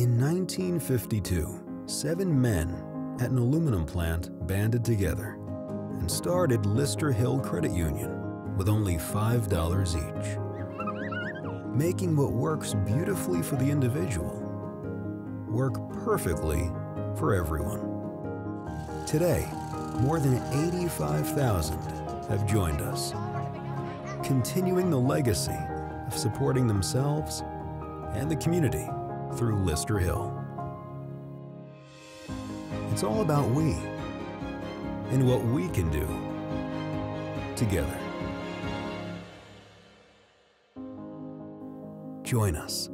In 1952, seven men at an aluminum plant banded together and started Listerhill Credit Union with only $5 each. Making what works beautifully for the individual work perfectly for everyone. Today, more than 85,000 have joined us, continuing the legacy of supporting themselves and the community through Listerhill. It's all about we and what we can do together. Join us.